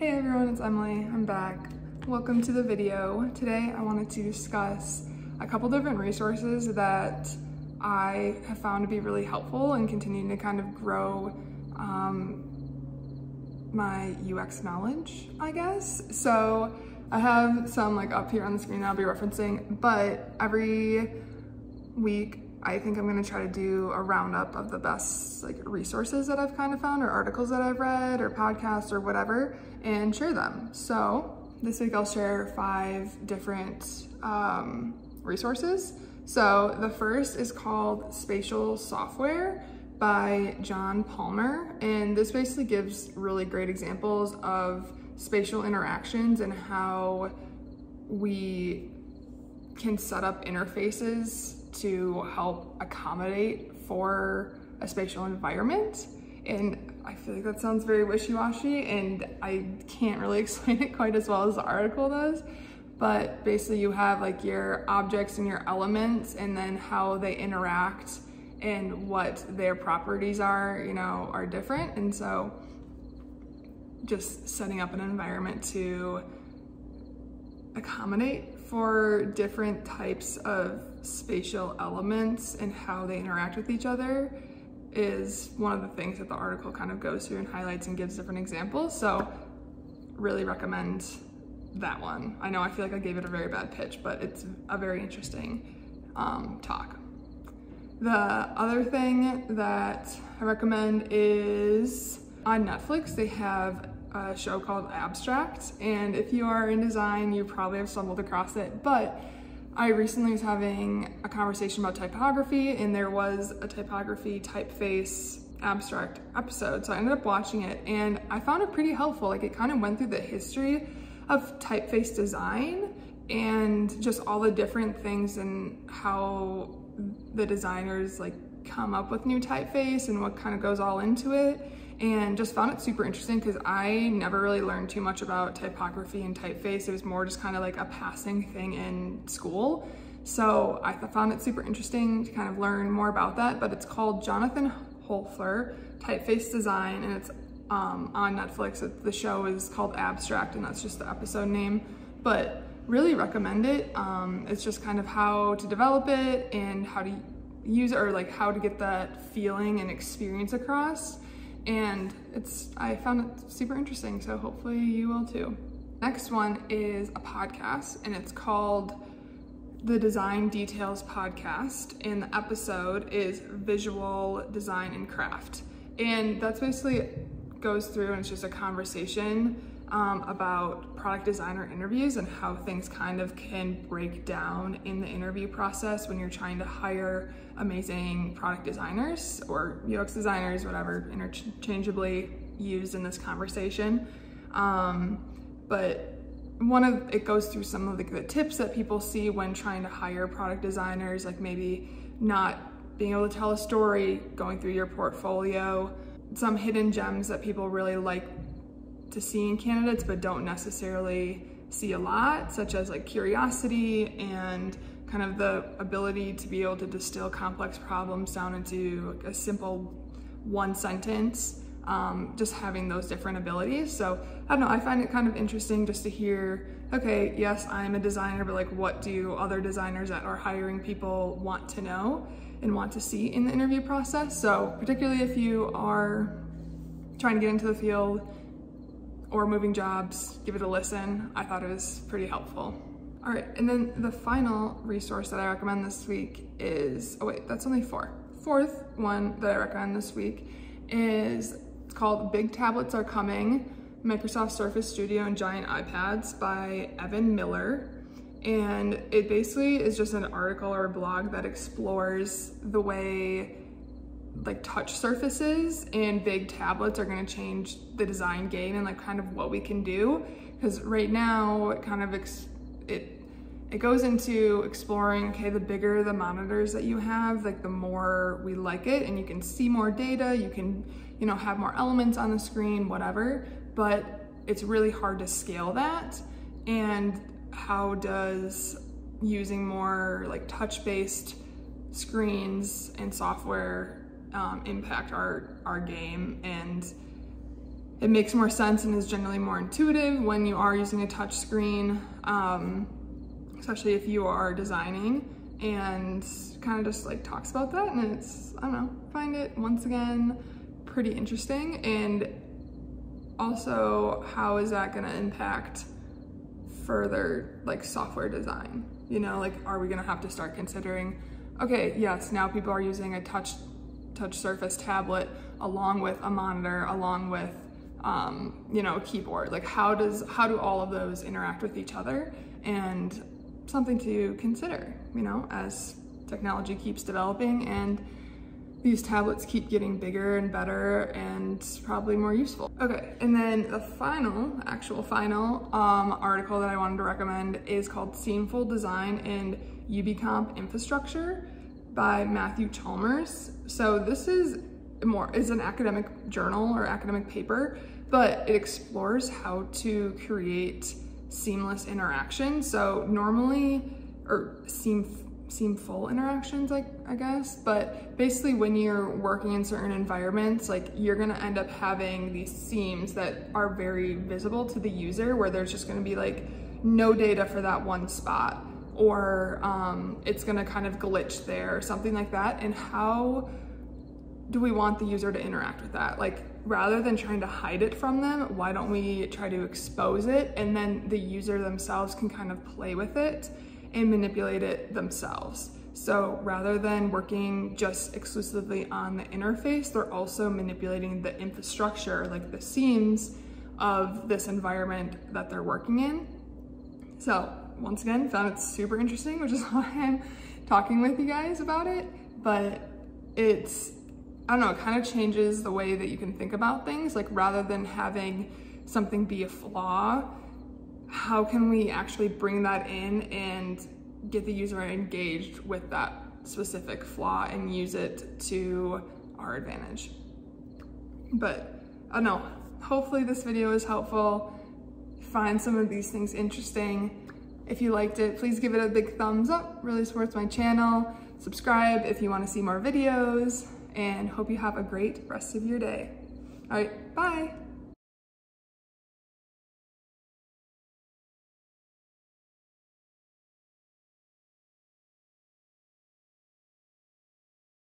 Hey everyone, it's Emily. I'm back. Welcome to the video. Today I wanted to discuss a couple different resources that I have found to be really helpful in continuing to kind of grow um, my UX knowledge, I guess. So I have some like up here on the screen I'll be referencing, but every week I think I'm gonna try to do a roundup of the best like resources that I've kind of found or articles that I've read or podcasts or whatever and share them. So this week I'll share five different um, resources. So the first is called Spatial Software by John Palmer. And this basically gives really great examples of spatial interactions and how we can set up interfaces to help accommodate for a spatial environment. And I feel like that sounds very wishy-washy and I can't really explain it quite as well as the article does. But basically you have like your objects and your elements and then how they interact and what their properties are, you know, are different. And so just setting up an environment to accommodate for different types of spatial elements and how they interact with each other is one of the things that the article kind of goes through and highlights and gives different examples. So really recommend that one. I know I feel like I gave it a very bad pitch, but it's a very interesting um, talk. The other thing that I recommend is on Netflix, they have a show called Abstract. And if you are in design, you probably have stumbled across it. But I recently was having a conversation about typography and there was a typography typeface abstract episode. So I ended up watching it and I found it pretty helpful. Like it kind of went through the history of typeface design and just all the different things and how the designers like come up with new typeface and what kind of goes all into it and just found it super interesting because I never really learned too much about typography and typeface. It was more just kind of like a passing thing in school. So I found it super interesting to kind of learn more about that, but it's called Jonathan Hoefler Typeface Design and it's um, on Netflix. The show is called Abstract and that's just the episode name, but really recommend it. Um, it's just kind of how to develop it and how to use or like how to get that feeling and experience across and it's I found it super interesting, so hopefully you will too. Next one is a podcast, and it's called the Design Details Podcast, and the episode is Visual Design and Craft. And that's basically goes through and it's just a conversation um, about product designer interviews and how things kind of can break down in the interview process when you're trying to hire amazing product designers or UX designers, whatever, interchangeably used in this conversation. Um, but one of it goes through some of the, the tips that people see when trying to hire product designers, like maybe not being able to tell a story, going through your portfolio, some hidden gems that people really like to see in candidates but don't necessarily see a lot, such as like curiosity and kind of the ability to be able to distill complex problems down into a simple one sentence, um, just having those different abilities. So I don't know, I find it kind of interesting just to hear, okay, yes, I'm a designer, but like what do other designers that are hiring people want to know and want to see in the interview process? So particularly if you are trying to get into the field, or moving jobs, give it a listen. I thought it was pretty helpful. All right, and then the final resource that I recommend this week is, oh wait, that's only four. Fourth one that I recommend this week is called Big Tablets Are Coming, Microsoft Surface Studio and Giant iPads by Evan Miller. And it basically is just an article or a blog that explores the way like touch surfaces and big tablets are going to change the design game and like kind of what we can do. Because right now it kind of it it goes into exploring okay the bigger the monitors that you have like the more we like it and you can see more data you can you know have more elements on the screen whatever. But it's really hard to scale that and how does using more like touch based screens and software um, impact our our game and it makes more sense and is generally more intuitive when you are using a touch screen, um, especially if you are designing and kind of just like talks about that and it's, I don't know, find it once again pretty interesting and also how is that gonna impact further like software design? You know, like are we gonna have to start considering, okay, yes, now people are using a touch touch surface tablet along with a monitor, along with um, you know, a keyboard. Like how does how do all of those interact with each other? And something to consider, you know, as technology keeps developing and these tablets keep getting bigger and better and probably more useful. Okay, and then the final, actual final um, article that I wanted to recommend is called Seamful Design and UbiComp Infrastructure by Matthew Chalmers. So this is more is an academic journal or academic paper, but it explores how to create seamless interaction. So normally, or seam seamful interactions, I guess, but basically when you're working in certain environments, like you're gonna end up having these seams that are very visible to the user where there's just gonna be like no data for that one spot or um, it's gonna kind of glitch there or something like that. And how do we want the user to interact with that? Like rather than trying to hide it from them, why don't we try to expose it and then the user themselves can kind of play with it and manipulate it themselves. So rather than working just exclusively on the interface, they're also manipulating the infrastructure, like the seams of this environment that they're working in. So once again, found it super interesting, which is why I'm talking with you guys about it. But it's, I don't know, it kind of changes the way that you can think about things. Like rather than having something be a flaw, how can we actually bring that in and get the user engaged with that specific flaw and use it to our advantage. But I don't know, hopefully this video is helpful. Find some of these things interesting. If you liked it, please give it a big thumbs up, really supports my channel. Subscribe if you wanna see more videos and hope you have a great rest of your day. All right, bye.